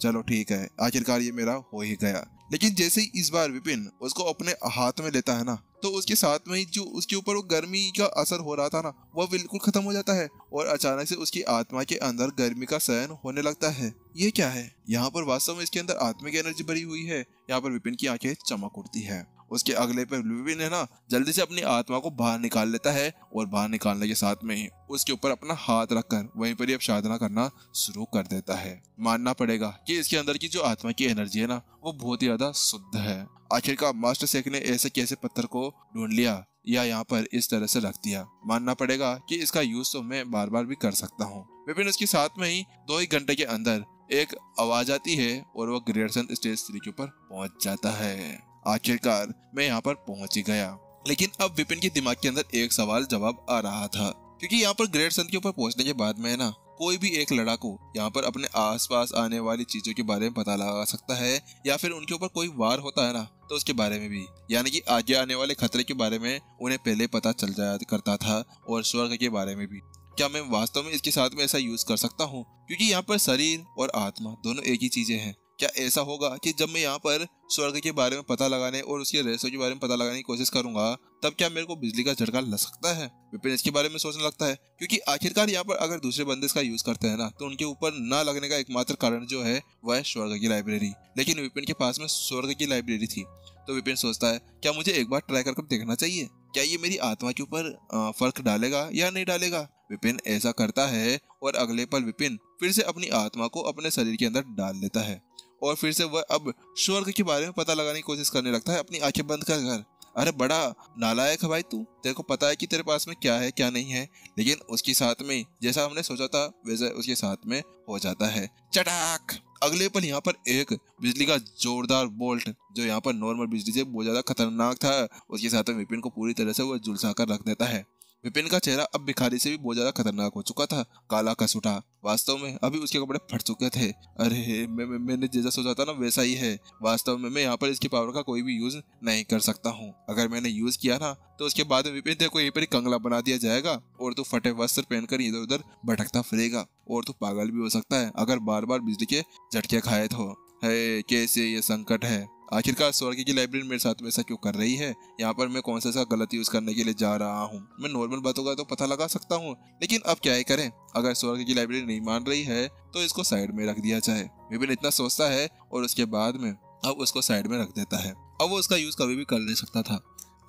चलो ठीक है, आखिरकार ये मेरा हो ही गया। लेकिन जैसे ही इस बार विपिन उसको अपने हाथ में लेता है ना तो उसके साथ में ही जो उसके ऊपर वो गर्मी का असर हो रहा था ना वह बिल्कुल खत्म हो जाता है और अचानक से उसकी आत्मा के अंदर गर्मी का सहन होने लगता है। ये क्या है? यहाँ पर वास्तव में इसके अंदर आत्मिक एनर्जी भरी हुई है। यहाँ पर विपिन की आँखें चमक उठती है। उसके अगले पे विपिन है ना, जल्दी से अपनी आत्मा को बाहर निकाल लेता है और बाहर निकालने के साथ में ही उसके ऊपर अपना हाथ रखकर वहीं पर ही अब साधना करना शुरू कर देता है। मानना पड़ेगा कि इसके अंदर की जो आत्मा की एनर्जी है ना, वो बहुत ही ज़्यादा शुद्ध है। आखिरकार मास्टर शेख ने ऐसे कैसे पत्थर को ढूंढ लिया या यहाँ पर इस तरह से रख दिया? मानना पड़ेगा कि इसका यूज़ तो मैं बार बार भी कर सकता हूँ। विपिन उसके साथ में ही दो ही घंटे के अंदर एक आवाज़ आती है और वह ग्रेडसन स्टेज थ्री के ऊपर पहुँच जाता है। आखिरकार मैं यहाँ पर पहुँच ही गया। लेकिन अब विपिन के दिमाग के अंदर एक सवाल जवाब आ रहा था। क्योंकि यहाँ पर ग्रेट सन के ऊपर पहुँचने के बाद में ना, कोई भी एक लड़ाकू यहाँ पर अपने आसपास आने वाली चीज़ों के बारे में पता लगा सकता है या फिर उनके ऊपर कोई वार होता है ना तो उसके बारे में भी। यानी कि आगे आने वाले खतरे के बारे में उन्हें पहले पता चल जाया करता था और स्वर्ग के बारे में भी। क्या मैं वास्तव में इसके साथ में ऐसा यूज़ कर सकता हूँ? क्योंकि यहाँ पर शरीर और आत्मा दोनों एक ही चीज़ें हैं। क्या ऐसा होगा कि जब मैं यहाँ पर स्वर्ग के बारे में पता लगाने और उसके रहस्यों के बारे में पता लगाने की कोशिश करूँगा, तब क्या मेरे को बिजली का झटका लग सकता है? विपिन इसके बारे में सोचने लगता है, क्योंकि आखिरकार यहाँ पर अगर दूसरे बंदे इसका यूज़ करते हैं ना तो उनके ऊपर न लगने का एकमात्र कारण जो है, वह है स्वर्ग की लाइब्रेरी लेकिन विपिन के पास में स्वर्ग की लाइब्रेरी थी तो विपिन सोचता है, क्या मुझे एक बार ट्राई कर देखना चाहिए? क्या ये मेरी आत्मा के ऊपर फ़र्क डालेगा या नहीं डालेगा? विपिन ऐसा करता है और अगले पल विपिन फिर से अपनी आत्मा को अपने शरीर के अंदर डाल देता है। और फिर से वह अब स्वर्ग के बारे में पता लगाने की कोशिश करने लगता है, अपनी आँखें बंद कर कर। अरे बड़ा नालायक है भाई तू। तेरे को पता है कि तेरे पास में क्या है, क्या नहीं है, लेकिन उसके साथ में, जैसा हमने सोचा था, वैसा उसके साथ में हो जाता है। चटाक! अगले पल यहाँ पर एक बिजली का जोरदार बोल्ट, जो यहाँ पर नॉर्मल बिजली से बहुत ज़्यादा खतरनाक था, उसके साथ में विपिन को पूरी तरह से वो झुलसा कर रख देता है। विपिन का चेहरा अब भिखारी से भी बहुत ज़्यादा खतरनाक हो चुका था। काला कसूटा वास्तव में अभी उसके कपड़े फट चुके थे। अरे मैं, मैं, मैंने जैसा सोचा था ना वैसा ही है। वास्तव में मैं यहाँ पर इसकी पावर का कोई भी यूज़ नहीं कर सकता हूँ। अगर मैंने यूज़ किया ना तो उसके बाद में विपिन को यहीं पर कंगला बना दिया जाएगा। और तू फटे वस्त्र पहनकर इधर उधर भटकता फिरेगा। और तू पागल भी हो सकता है अगर बार बार बिजली के झटके खाए तो है कैसे ये संकट है? आखिरकार स्वर्ग की लाइब्रेरी मेरे साथ में ऐसा क्यों कर रही है? यहाँ पर मैं कौन सा सा गलत यूज़ करने के लिए जा रहा हूँ? मैं नॉर्मल बातों का तो पता लगा सकता हूँ, लेकिन अब क्या करें? अगर स्वर्ग की लाइब्रेरी नहीं मान रही है तो इसको साइड में रख दिया जाए। विपिन इतना सोचता है और उसके बाद में अब उसको साइड में रख देता है। अब वो उसका यूज़ कभी भी कर नहीं सकता था।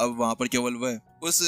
अब वहाँ पर केवल वह उस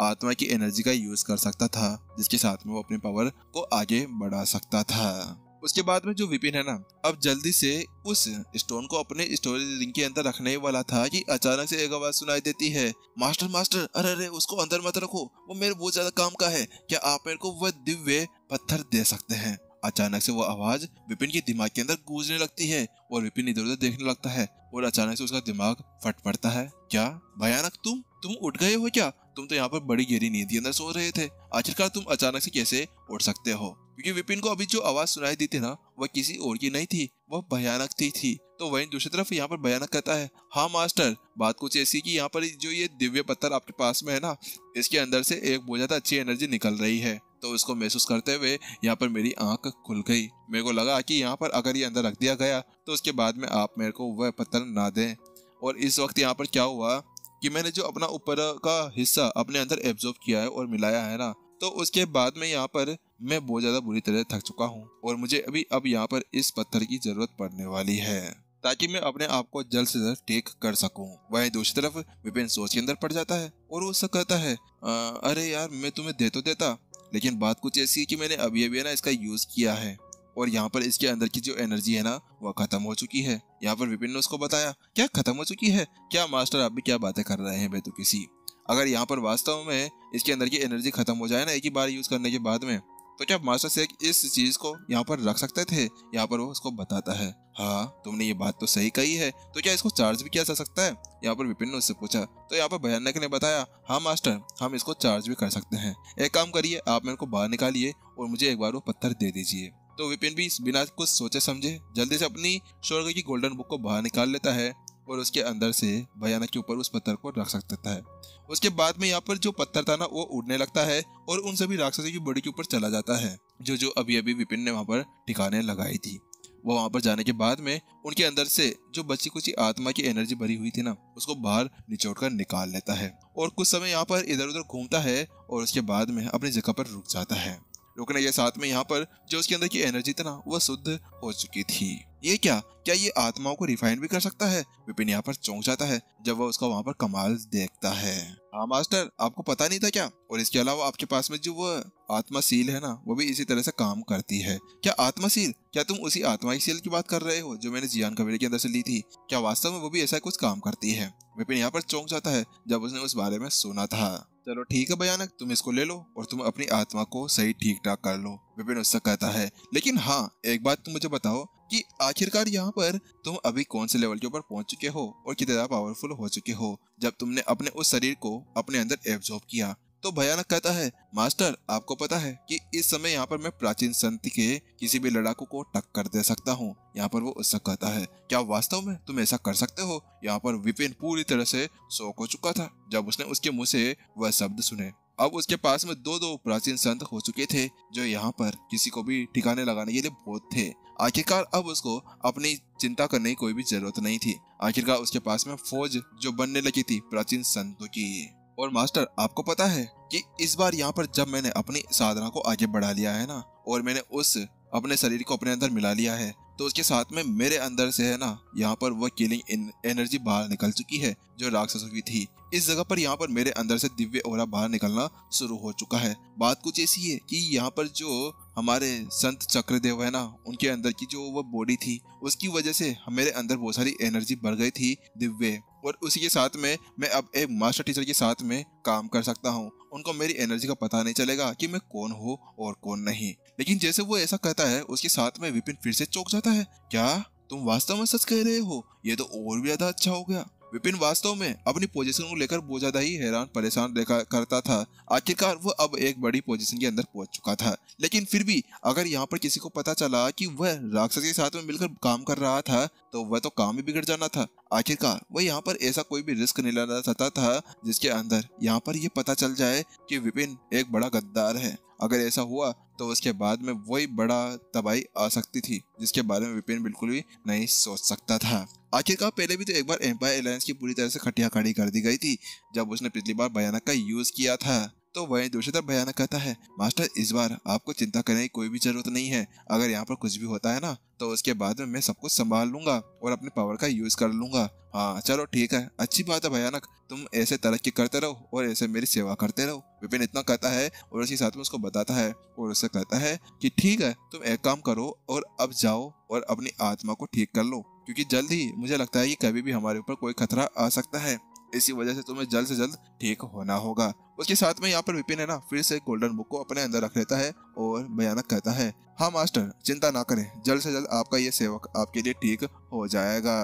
आत्मा की एनर्जी का यूज़ कर सकता था, जिसके साथ में वो अपनी पावर को आगे बढ़ा सकता था। उसके बाद में जो विपिन है ना, अब जल्दी से उस स्टोन को अपने स्टोरेज रिंग के अंदर रखने वाला था कि अचानक से एक आवाज़ सुनाई देती है, मास्टर मास्टर, अरे अरे, उसको अंदर मत रखो, वो मेरे बहुत ज़्यादा काम का है, क्या आप मेरे को वह दिव्य पत्थर दे सकते हैं? अचानक से वो आवाज़ विपिन के दिमाग के अंदर गूंजने लगती है और विपिन इधर उधर देखने लगता है और अचानक से उसका दिमाग फट पड़ता है। क्या? भयानक तुम? तुम उठ गए हो क्या? तुम तो यहाँ पर बड़ी गहरी नींद के अंदर सो रहे थे। आखिरकार तुम अचानक से कैसे उठ सकते हो? क्योंकि विपिन को अभी जो आवाज़ सुनाई दी थी ना, वह किसी और की नहीं थी, वह भयानक थी थी। तो वहीं दूसरी तरफ़ यहाँ पर भयानक कहता है हाँ मास्टर, बात कुछ ऐसी कि यहाँ पर जो ये दिव्य पत्थर आपके पास में है ना, इसके अंदर से एक बहुत ज़्यादा अच्छी एनर्जी निकल रही है। तो उसको महसूस करते हुए यहाँ पर मेरी आँख खुल गई। मेरे को लगा कि यहाँ पर अगर ये अंदर रख दिया गया तो उसके बाद में आप मेरे को वह पत्थर ना दें। और इस वक्त यहाँ पर क्या हुआ कि मैंने जो अपना ऊपर का हिस्सा अपने अंदर एब्जॉर्ब किया है और मिलाया है ना तो उसके बाद में यहाँ पर मैं बहुत ज़्यादा बुरी तरह थक चुका हूँ और मुझे अभी अब यहाँ पर इस पत्थर की ज़रूरत पड़ने वाली है ताकि मैं अपने आप को जल्द से जल्द टेक कर सकूँ। वहीं दूसरी तरफ़ विपिन सोच के अंदर पड़ जाता है और वो उससे कहता है आ, अरे यार मैं तुम्हें दे तो देता लेकिन बात कुछ ऐसी है कि मैंने अभी अभी ना इसका यूज़ किया है और यहाँ पर इसके अंदर की जो एनर्जी है ना वो खत्म हो चुकी है। यहाँ पर विपिन ने उसको बताया क्या खत्म हो चुकी है? क्या मास्टर आप भी क्या बातें कर रहे हैं बेतु किसी? अगर यहाँ पर वास्तव में इसके अंदर की एनर्जी खत्म हो जाए ना एक ही बार यूज़ करने के बाद में तो क्या मास्टर शेख इस चीज़ को यहाँ पर रख सकते थे? यहाँ पर वो उसको बताता है। हाँ तुमने ये बात तो सही कही है। तो क्या इसको चार्ज भी किया जा सकता है? यहाँ पर विपिन ने उससे पूछा। तो यहाँ पर भयानक ने बताया हाँ मास्टर, हम इसको चार्ज भी कर सकते हैं। एक काम करिए, आप मेरे को बाहर निकालिए और मुझे एक बार वो पत्थर दे दीजिए। तो विपिन भी बिना कुछ सोचे समझे, जल्दी से अपनी स्वर्ग की गोल्डन बुक को बाहर निकाल लेता है। और उसके अंदर से भयानक के ऊपर उस पत्थर को रख सकता है। उसके बाद में यहाँ पर जो पत्थर था ना, वो उड़ने लगता है और उन सभी राक्षसों की बॉडी के ऊपर चला जाता है, जो जो अभी अभी विपिन ने वहाँ पर ठिकाने लगाई थी। वो वहाँ पर जाने के बाद में उनके अंदर से जो बची कुछ आत्मा की एनर्जी भरी हुई थी ना, उसको बाहर निचोड़ कर निकाल लेता है और कुछ समय यहाँ पर इधर उधर घूमता है और उसके बाद में अपनी जगह पर रुक जाता है। रुकने के साथ में यहाँ पर जो उसके अंदर की एनर्जी थी ना, वो शुद्ध हो चुकी थी। ये क्या? क्या ये आत्माओं को रिफाइन भी कर सकता है? विपिन यहाँ पर चौंक जाता है, जब वह उसका वहाँ पर कमाल देखता है। हाँ मास्टर, आपको पता नहीं था क्या? और इसके अलावा आपके पास में जो वो आत्मा सील है ना, वो भी इसी तरह से काम करती है। क्या आत्मा सील क्या तुम उसी आत्मा की सील की बात कर रहे हो, जो मैंने जियान कबीर के अंदर से ली थी? क्या वास्तव में वो भी ऐसा कुछ काम करती है? विपिन यहाँ पर चौंक जाता है, जब उसने उस बारे में सुना था। चलो ठीक है, भयानक, तुम इसको ले लो और तुम अपनी आत्मा को सही ठीक ठाक कर लो, विपिन उससे कहता है। लेकिन हाँ एक बात तुम मुझे बताओ कि आखिरकार यहाँ पर तुम अभी कौन से लेवल के ऊपर पहुँच चुके हो और कितने पावरफुल हो चुके हो जब तुमने अपने उस शरीर को अपने अंदर एब्जॉर्ब किया? तो भयानक कहता है। मास्टर, आपको पता है कि इस समय यहाँ पर मैं प्राचीन संत के किसी भी लड़ाकू को टक्कर दे सकता हूँ। यहाँ पर वो उससे कहता है, क्या वास्तव में तुम ऐसा कर सकते हो? यहाँ पर विपिन पूरी तरह से शोक हो चुका था जब उसने उसके मुँह से वह शब्द सुने। अब उसके पास में दो दो प्राचीन संत हो चुके थे जो यहाँ पर किसी को भी ठिकाने लगाने के लिए बहुत थे। आखिरकार अब उसको अपनी चिंता करने की कोई भी ज़रूरत नहीं थी। आखिरकार उसके पास में फौज जो बनने लगी थी, प्राचीन संतों की। और मास्टर, आपको पता है कि इस बार यहाँ पर जब मैंने अपनी साधना को आगे बढ़ा लिया है ना, और मैंने उस अपने शरीर को अपने अंदर मिला लिया है तो उसके साथ में मेरे अंदर से है ना, यहाँ पर वह किलिंग एनर्जी बाहर निकल चुकी है, जो राक्षसों की थी। इस जगह पर यहाँ पर मेरे अंदर से दिव्य ओरा बाहर निकलना शुरू हो चुका है। बात कुछ ऐसी है कि यहाँ पर जो हमारे संत चक्रदेव है ना, उनके अंदर की जो वो बॉडी थी, उसकी वजह से मेरे अंदर बहुत सारी एनर्जी बढ़ गई थी दिव्य। और उसी के साथ में, मैं अब एक मास्टर टीचर के साथ में काम कर सकता हूँ। उनको मेरी एनर्जी का पता नहीं चलेगा कि मैं कौन हूँ और कौन नहीं। लेकिन जैसे वो ऐसा कहता है, उसके साथ में विपिन फिर से चौक जाता है। क्या? तुम वास्तव में सच कह रहे हो? ये तो और भी ज़्यादा अच्छा हो गया। विपिन वास्तव में अपनी पोजीशन को लेकर बहुत ज़्यादा ही हैरान, परेशान देखा करता था। आखिरकार वो अब एक बड़ी पोजीशन के अंदर पहुँच चुका था। लेकिन फिर भी अगर यहाँ पर किसी को पता चला कि वह राक्षस के साथ में मिलकर काम कर रहा था तो वह तो काम ही बिगड़ जाना था। आखिरकार वह यहाँ पर ऐसा कोई भी रिस्क नहीं लेना चाहता था, जिसके अंदर यहाँ पर यह पता चल जाए कि विपिन एक बड़ा गद्दार है। अगर ऐसा हुआ तो उसके बाद में वही बड़ा तबाही आ सकती थी, जिसके बारे में विपिन बिल्कुल भी नहीं सोच सकता था। आखिरकार पहले भी तो एक बार एम्पायर अलायंस की पूरी तरह से खटिया खड़ी कर दी गई थी, जब उसने पिछली बार भयानक का यूज़ किया था। तो वही दूसरी तरफ़ भयानक कहता है, मास्टर, इस बार आपको चिंता करने की कोई भी ज़रूरत नहीं है। अगर यहाँ पर कुछ भी होता है ना तो उसके बाद में मैं सब कुछ संभाल लूँगा और अपने पावर का यूज़ कर लूँगा। हाँ चलो ठीक है, अच्छी बात है भयानक। तुम ऐसे तरक्की करते रहो और ऐसे मेरी सेवा करते रहो। विपिन इतना कहता है और उसी साथ में उसको बताता है और उससे कहता है कि ठीक है, तुम एक काम करो और अब जाओ और अपनी आत्मा को ठीक कर लो, क्योंकि जल्द ही मुझे लगता है कि कभी भी हमारे ऊपर कोई खतरा आ सकता है। इसी वजह से तुम्हें जल्द से जल्द ठीक होना होगा। उसके साथ में यहाँ पर विपिन है ना, फिर से गोल्डन बुक को अपने अंदर रख लेता है और भयानक कहता है हाँ मास्टर चिंता ना करें, जल्द से जल्द आपका ये सेवक आपके लिए ठीक हो जाएगा।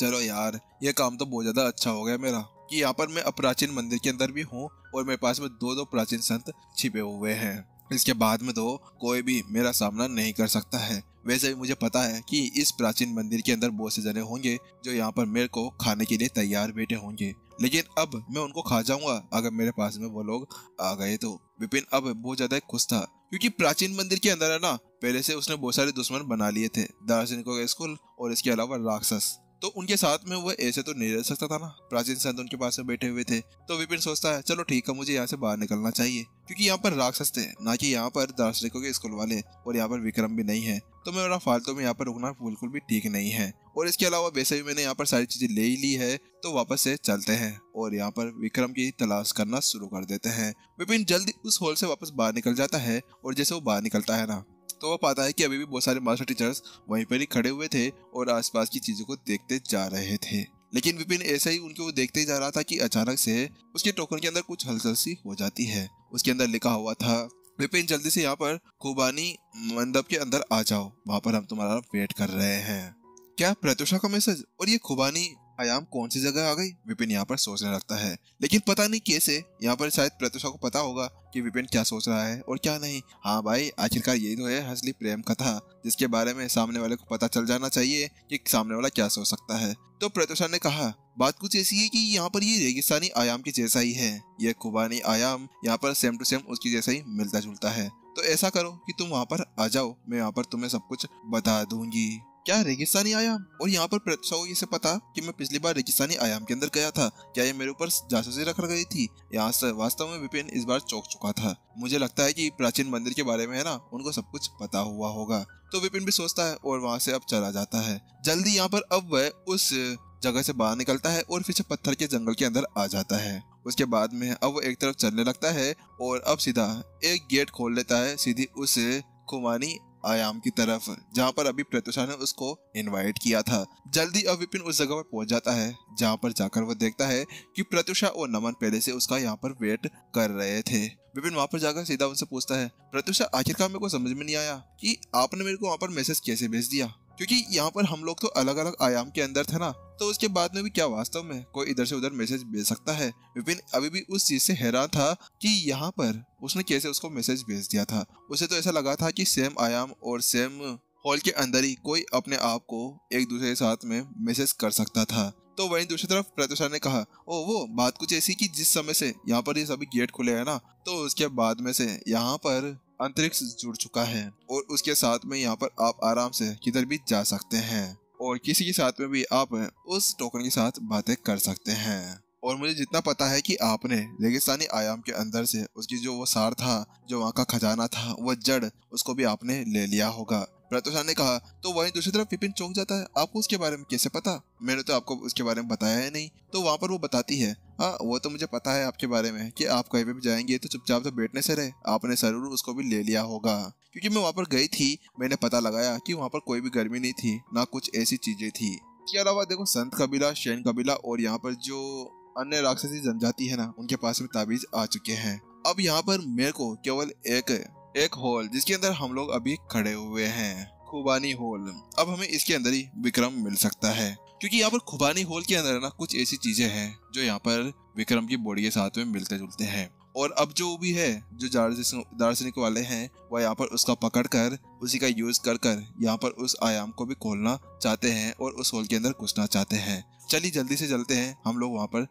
चलो यार, ये काम तो बहुत ज़्यादा अच्छा हो गया मेरा। कि यहाँ पर मैं अपराचीन मंदिर के अंदर भी हूँ और मेरे पास में दो दो प्राचीन संत छिपे हुए हैं। इसके बाद में तो कोई भी मेरा सामना नहीं कर सकता है। वैसे भी मुझे पता है कि इस प्राचीन मंदिर के अंदर बहुत से जने होंगे जो यहाँ पर मेरे को खाने के लिए तैयार बैठे होंगे। लेकिन अब मैं उनको खा जाऊँगा अगर मेरे पास में वो लोग आ गए तो। विपिन अब बहुत ज़्यादा खुश था क्योंकि प्राचीन मंदिर के अंदर है ना, पहले से उसने बहुत सारे दुश्मन बना लिए थे। दार्शनिकों का स्कूल और इसके अलावा राक्षस। तो उनके साथ में वो ऐसे तो नहीं रह सकता था ना। प्राचीन संत उनके पास में बैठे हुए थे तो विपिन सोचता है, चलो ठीक है, मुझे यहाँ से बाहर निकलना चाहिए, क्योंकि यहाँ पर राक्षस थे, ना कि यहाँ पर दार्शनिकों के स्कूल वाले, और यहाँ पर विक्रम भी नहीं है। तो मेरा फालतू में यहाँ पर रुकना बिल्कुल भी ठीक नहीं है। और इसके अलावा वैसे भी मैंने यहाँ पर सारी चीज़ें ले ही ली है तो वापस से चलते हैं, और यहाँ पर विक्रम की तलाश करना शुरू कर देते हैं। विपिन जल्दी उस हॉल से वापस बाहर निकल जाता है, और जैसे वो बाहर निकलता है ना तो वो पाता है कि अभी भी बहुत सारे मास्टर टीचर्स वहीं पर ही खड़े हुए थे और आसपास की चीज़ों को देखते जा रहे थे। लेकिन विपिन ऐसा ही उनको देखते ही जा रहा था कि अचानक से उसके टोकन के अंदर कुछ हलचल सी हो जाती है। उसके अंदर लिखा हुआ था, विपिन, जल्दी से यहाँ पर खुबानी मंडप के अंदर आ जाओ। वहाँ पर हम तुम्हारा वेट कर रहे हैं। क्या, प्रत्युषा का मैसेज? और ये खुबानी आयाम कौन सी जगह आ गई? विपिन यहाँ पर सोचने लगता है। लेकिन पता नहीं कैसे, यहाँ पर शायद प्रत्युषा को पता होगा कि विपिन क्या सोच रहा है और क्या नहीं। हाँ भाई, आखिरकार यही तो है असली प्रेम कथा, जिसके बारे में सामने वाले को पता चल जाना चाहिए कि सामने वाला क्या सोच सकता है। तो प्रत्युषा ने कहा, बात कुछ ऐसी है कि यहाँ पर ये रेगिस्तानी आयाम के जैसा ही है। ये खुबानी आयाम यहाँ पर सेम टू सेम उसकी जैसा ही मिलता जुलता है। तो ऐसा करो कि तुम वहाँ पर आ जाओ, मैं यहाँ पर तुम्हें सब कुछ बता दूँगी। क्या रेगिस्तानी आयाम और यहाँ पर प्रत्युषा को इसे पता कि मैं पिछली बार रेगिस्तानी आयाम के अंदर गया था। क्या ये मेरे ऊपर जासूसी रख गई थी? यहाँ से वास्तव में विपिन इस बार चौक चुका था। मुझे लगता है कि प्राचीन मंदिर के बारे में है ना, उनको सब कुछ पता हुआ होगा। तो विपिन भी सोचता है और वहाँ से अब चला जाता है। जल्दी यहाँ पर अब वह उस जगह से बाहर निकलता है और फिर से पत्थर के जंगल के अंदर आ जाता है। उसके बाद में अब वो एक तरफ़ चलने लगता है और अब सीधा एक गेट खोल लेता है। सीधी उस खुमानी आयाम की तरफ़, जहाँ पर अभी प्रत्युषा ने उसको इनवाइट किया था। जल्दी अब विपिन उस जगह पर पहुँच जाता है, जहाँ पर जाकर वो देखता है कि प्रत्युषा और नमन पहले से उसका यहाँ पर वेट कर रहे थे। विपिन वहाँ पर जाकर सीधा उनसे पूछता है, प्रत्युषा, आखिरकार मेरे को समझ में नहीं आया कि आपने मेरे को वहाँ पर मैसेज कैसे भेज दिया? क्योंकि यहाँ पर हम लोग तो अलग अलग आयाम के अंदर थे ना तो उसके बाद में भी क्या वास्तव में कोई इधर से उधर मैसेज भेज सकता है? विपिन, अभी भी उस चीज़ से हैरान था कि यहाँ पर उसने कैसे उसको मैसेज भेज दिया था। उसे तो ऐसा लगा था कि सेम आयाम और सेम हॉल के अंदर ही कोई अपने आप को एक दूसरे के साथ में मैसेज कर सकता था। तो वहीं दूसरी तरफ़ प्रत्युषा ने कहा, ओ, वो बात कुछ ऐसी कि जिस समय से यहाँ पर ये सभी गेट खुले हैं ना तो उसके बाद में से यहाँ पर अंतरिक्ष जुड़ चुका है और उसके साथ में यहाँ पर आप आराम से किधर भी जा सकते हैं और किसी के साथ में भी आप उस टोकन के साथ बातें कर सकते हैं। और मुझे जितना पता है कि आपने रेगिस्तानी आयाम के अंदर से उसकी जो वो सार था, जो वहाँ का खजाना था, वह जड़, उसको भी आपने ले लिया होगा। प्रत्युषा ने कहा तो वहीं दूसरी तरफ़ विपिन चौंक जाता है। आपको उसके बारे में कैसे पता? मैंने तो आपको उसके बारे में बताया है नहीं। तो वहाँ पर वो बताती है हाँ वो तो मुझे पता है आपके बारे में कि आप कहीं पे भी जाएँगे तो चुपचाप से बैठने से रहे। आपने ज़रूर उसको भी ले लिया होगा। क्योंकि मैं वहाँ पर गई थी, मैंने पता लगाया कि वहाँ पर कोई भी गर्मी नहीं थी, ना कुछ ऐसी चीज़ें थी। इसके अलावा देखो, संत कबीला शैन कबीला और यहाँ पर जो अन्य राक्षसी जनजाति है ना, उनके पास में ताबीज आ चुके हैं। अब यहाँ पर मेरे को केवल एक एक हॉल जिसके अंदर हम लोग अभी खड़े हुए हैं, खुबानी हॉल। अब हमें इसके अंदर ही विक्रम मिल सकता है, क्योंकि यहाँ पर खुबानी हॉल के अंदर ना कुछ ऐसी चीज़ें हैं जो यहाँ पर विक्रम की बॉडी के साथ में मिलते जुलते हैं। और अब जो भी है, जो दार्शनिक वाले हैं वह यहाँ पर उसका पकड़ कर उसी का यूज़ कर कर यहाँ पर उस आयाम को भी खोलना चाहते हैं और उस होल के अंदर घुसना चाहते हैं। चलिए जल्दी से चलते हैं, हम लोग वहाँ पर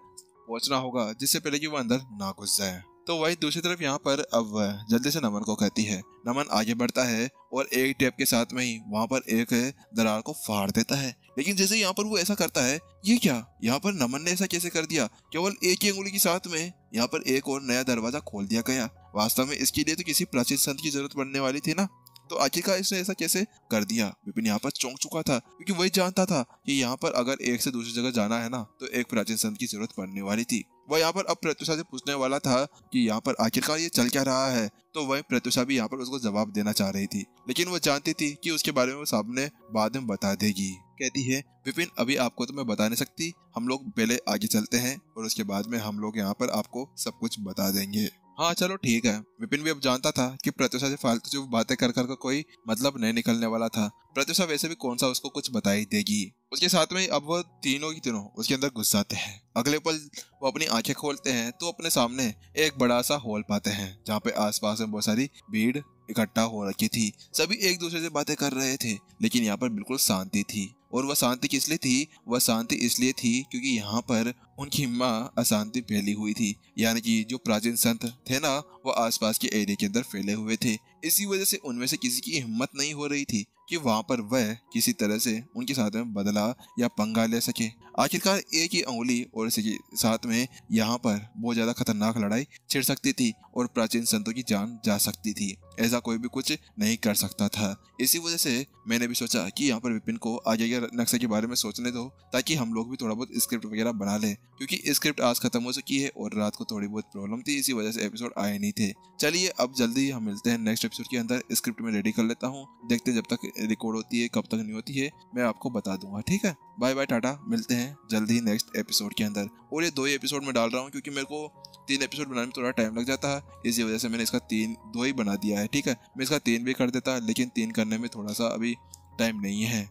पहुँचना होगा, जिससे पहले कि वो अंदर ना घुस जाए। तो वही दूसरी तरफ़ यहाँ पर अब जल्दी से नमन को कहती है। नमन आगे बढ़ता है और एक टेप के साथ में ही वहाँ पर एक दरार को फाड़ देता है। लेकिन जैसे यहाँ पर वो ऐसा करता है, ये क्या? यहाँ पर नमन ने ऐसा कैसे कर दिया? केवल एक ही अंगुली के साथ में यहाँ पर एक और नया दरवाज़ा खोल दिया गया। वास्तव में इसके लिए तो किसी प्राचीन संत की ज़रूरत पड़ने वाली थी ना? तो आखिरकार इसने ऐसा कैसे कर दिया? विपिन यहाँ पर चौंक चुका था, क्योंकि वही जानता था कि यहाँ पर अगर एक से दूसरी जगह जाना है ना तो एक प्राचीन संत की ज़रूरत पड़ने वाली थी। वह यहाँ पर अब प्रत्युषा से पूछने वाला था कि यहाँ पर आखिरकार ये चल क्या रहा है। तो वही प्रत्युषा भी यहाँ पर उसको जवाब देना चाह रही थी। लेकिन वो जानती थी कि उसके बारे में वो सामने बाद में बता देगी। कहती है, विपिन, अभी आपको तो मैं बता नहीं सकती। हम लोग पहले आगे चलते हैं और उसके बाद में हम लोग यहाँ पर आपको सब कुछ बता देंगे। हाँ चलो ठीक है। विपिन भी अब जानता था कि प्रत्युषा से फालतू जो बातें कर कर कोई मतलब नहीं निकलने वाला था। प्रत्युषा वैसे भी कौन सा उसको कुछ बताई देगी। उसके साथ में अब वो तीनों की तीनों उसके अंदर घुस जाते हैं। अगले पल वो अपनी आँखें खोलते हैं तो अपने सामने एक बड़ा सा हॉल पाते हैं, जहाँ पे आसपास में बहुत सारी भीड़ इकट्ठा हो रखी थी। सभी एक दूसरे से बातें कर रहे थे, लेकिन यहाँ पर बिल्कुल शांति थी। और वह शांति किस लिए थी? वह शांति इसलिए थी क्योंकि यहाँ पर उनकी माँ अशांति फैली हुई थी। यानी कि जो प्राचीन संत थे ना वो आसपास के एरिया के अंदर फैले हुए थे। इसी वजह से उनमें से किसी की हिम्मत नहीं हो रही थी कि वहाँ पर वह किसी तरह से उनके साथ में बदला या पंगा ले सके। आखिरकार एक ही उंगली और इसी साथ में यहाँ पर बहुत ज़्यादा खतरनाक लड़ाई छिड़ सकती थी। और प्राचीन संतों की जान जा सकती थी। ऐसा कोई भी कुछ नहीं कर सकता था। इसी वजह से मैंने भी सोचा कि यहाँ पर विपिन को आगे के नक्शे के बारे में सोचने दो, ताकि हम लोग भी थोड़ा बहुत स्क्रिप्ट वगैरह बना ले। क्योंकि स्क्रिप्ट आज खत्म हो चुकी है और रात को थोड़ी बहुत प्रॉब्लम थी, इसी वजह से एपिसोड आए नहीं थे। चलिए, अब जल्दी हम मिलते हैं नेक्स्ट एपिसोड के अंदर। स्क्रिप्ट में रेडी कर लेता हूँ। देखते जब तक रिकॉर्ड होती है, कब तक नहीं होती है, मैं आपको बता दूँगा, ठीक है? बाय बाय टाटा, मिलते हैं जल्द ही नेक्स्ट एपिसोड के अंदर। और ये दो ही एपिसोड में डाल रहा हूँ क्योंकि मेरे को तीन एपिसोड बनाने में थोड़ा टाइम लग जाता है, इसी वजह से मैंने इसका तीन, दो ही बना दिया है, ठीक है? मैं इसका तीन भी कर देता, लेकिन तीन करने में थोड़ा सा अभी टाइम नहीं है।